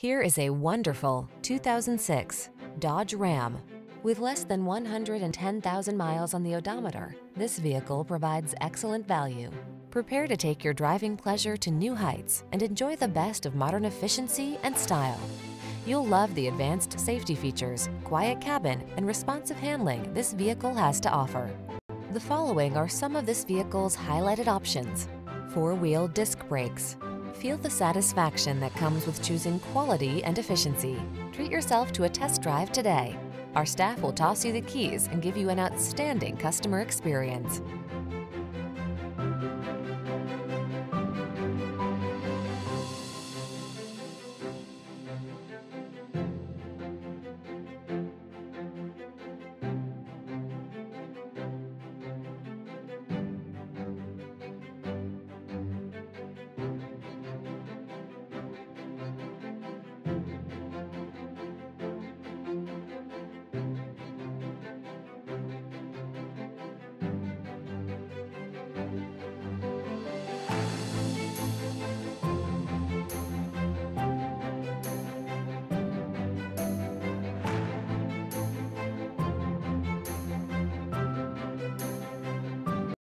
Here is a wonderful 2006 Dodge Ram. With less than 110,000 miles on the odometer, this vehicle provides excellent value. Prepare to take your driving pleasure to new heights and enjoy the best of modern efficiency and style. You'll love the advanced safety features, quiet cabin, and responsive handling this vehicle has to offer. The following are some of this vehicle's highlighted options. Four-wheel disc brakes. Feel the satisfaction that comes with choosing quality and efficiency. Treat yourself to a test drive today. Our staff will toss you the keys and give you an outstanding customer experience.